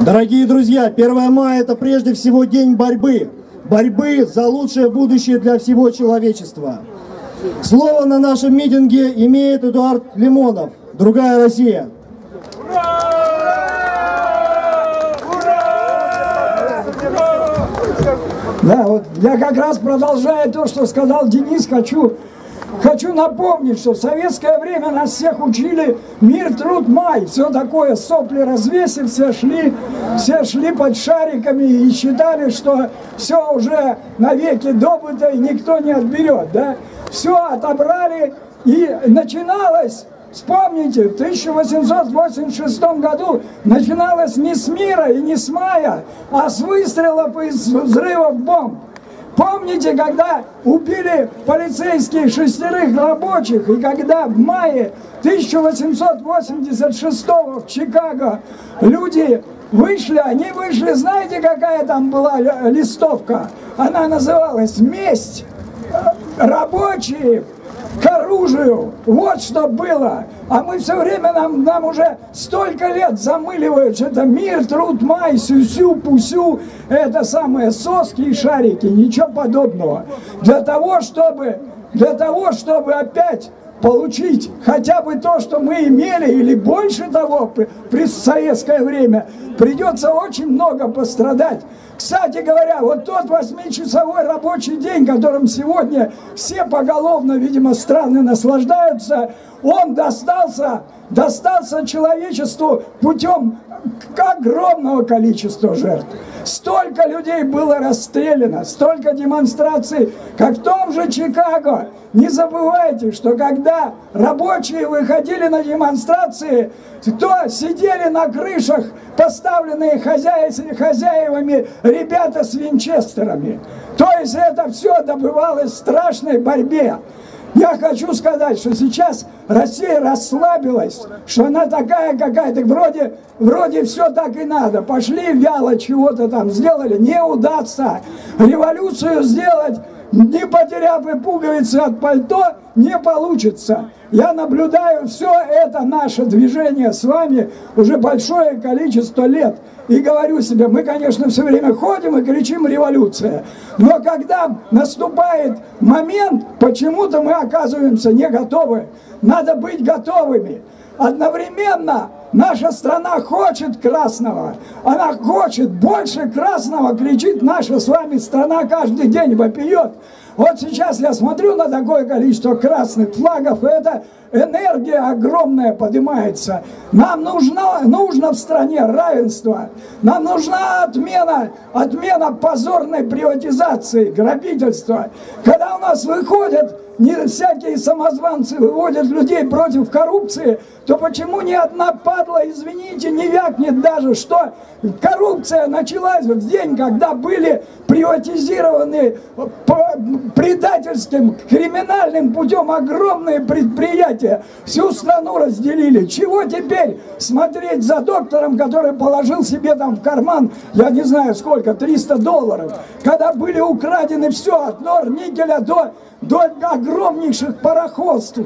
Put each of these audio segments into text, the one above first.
Дорогие друзья, 1 мая это прежде всего день борьбы. Борьбы за лучшее будущее для всего человечества. Слово на нашем митинге имеет Эдуард Лимонов. Другая Россия. Да, вот я как раз продолжая то, что сказал Денис, хочу Хочу напомнить, что в советское время нас всех учили мир, труд, май. Все такое, сопли развесив, все шли, все шли под шариками и считали, что все уже навеки добыто и никто не отберет. Да? Все отобрали и начиналось Вспомните, в 1886 году начиналось не с мира и не с мая, а с выстрелов и с взрывов бомб. Помните, когда убили полицейские шестерых рабочих, и когда в мае 1886 в Чикаго люди вышли, они вышли, знаете, какая там была листовка? Она называлась «Месть». Рабочие к оружию. Вот что было. А мы все время, нам, нам уже столько лет замыливают, что это мир, труд, май, сюсю, пусю, это самые соски и шарики, ничего подобного. Для того, чтобы, для того, чтобы опять получить хотя бы то, что мы имели, или больше того при, при советское время, придется очень много пострадать. Кстати говоря, вот тот восьмичасовой рабочий день, которым сегодня все поголовно, видимо, страны наслаждаются, он достался, достался человечеству путем огромного количества жертв. Столько людей было расстреляно, столько демонстраций, как в том же Чикаго. Не забывайте, что когда рабочие выходили на демонстрации, то сидели на крышах, поставленные хозяевами ребята с винчестерами. То есть это все добывалось в страшной борьбе. Я хочу сказать, что сейчас Россия расслабилась, что она такая какая-то, вроде, вроде все так и надо. Пошли вяло чего-то там сделали, не удастся. Революцию сделать, не потеряв и пуговицы от пальто, не получится. Я наблюдаю все это наше движение с вами уже большое количество лет. И говорю себе, мы, конечно, все время ходим и кричим «революция». Но когда наступает момент, почему-то мы оказываемся не готовы. Надо быть готовыми. Одновременно наша страна хочет красного. Она хочет больше красного, кричит наша с вами страна каждый день вопиет. Вот сейчас я смотрю на такое количество красных флагов, и это энергия огромная поднимается. Нам нужно, нужно в стране равенство. Нам нужна отмена, отмена позорной приватизации, грабительства. Когда у нас выходят не всякие самозванцы выводят людей против коррупции, то почему ни одна падла, извините, не вякнет даже, что коррупция началась в день, когда были приватизированы предательским, криминальным путем огромные предприятия, всю страну разделили. Чего теперь смотреть за доктором, который положил себе там в карман, я не знаю сколько, 300 долларов, когда были украдены все от Норникеля до до огромнейших пароходств,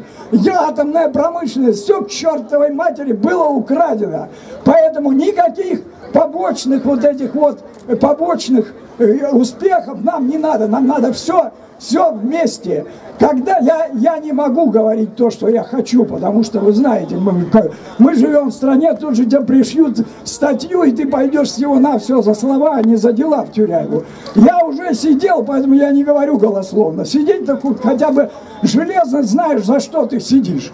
атомная промышленность, все к чертовой матери было украдено. Поэтому никаких побочных вот этих вот побочных э, успехов нам не надо. Нам надо все все вместе. Когда я, я не могу говорить то, что я хочу, потому что, вы знаете, мы, мы живем в стране, тут же тебя пришьют статью, и ты пойдешь всего на все за слова, а не за дела в тюрягу. Я уже сидел, поэтому я не говорю голословно. Сидеть так хотя бы железно знаешь, за что ты сидишь.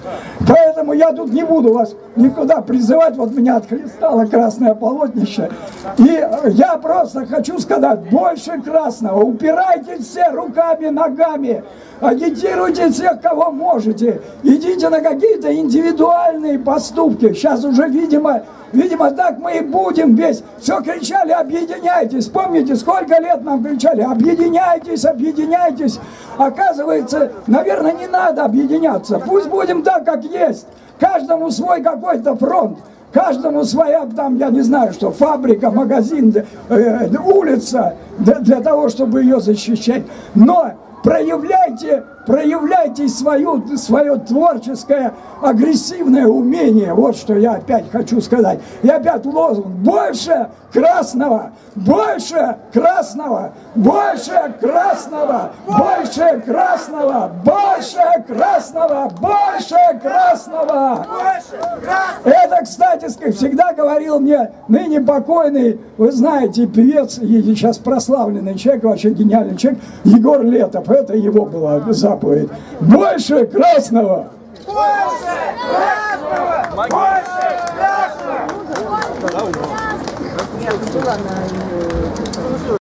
Поэтому я тут не буду вас никуда призывать, вот меня отхлестало красное полотнище. И я просто хочу сказать, больше красного, упирайтесь все руками, ногами, агитируйте всех, кого можете, идите на какие-то индивидуальные поступки. Сейчас уже, видимо, видимо, так мы и будем весь. Все кричали, объединяйтесь. Помните, сколько лет нам кричали, объединяйтесь, объединяйтесь. Оказывается, наверное, не надо объединяться. Пусть будем так, как есть. Каждому свой какой-то фронт. Каждому своя, там, я не знаю, что, фабрика, магазин, э, улица, для, для того, чтобы ее защищать. Но проявляйте проявляйте свою, свое творческое агрессивное умение. Вот что я опять хочу сказать. И опять лозунг. Больше красного, больше красного, больше красного, больше красного, больше красного, больше красного. Это, кстати, всегда говорил мне ныне покойный, вы знаете, певец сейчас прославленный человек, вообще гениальный человек, Егор Летов. Это его была заповедь. Больше красного! Больше красного! Больше красного!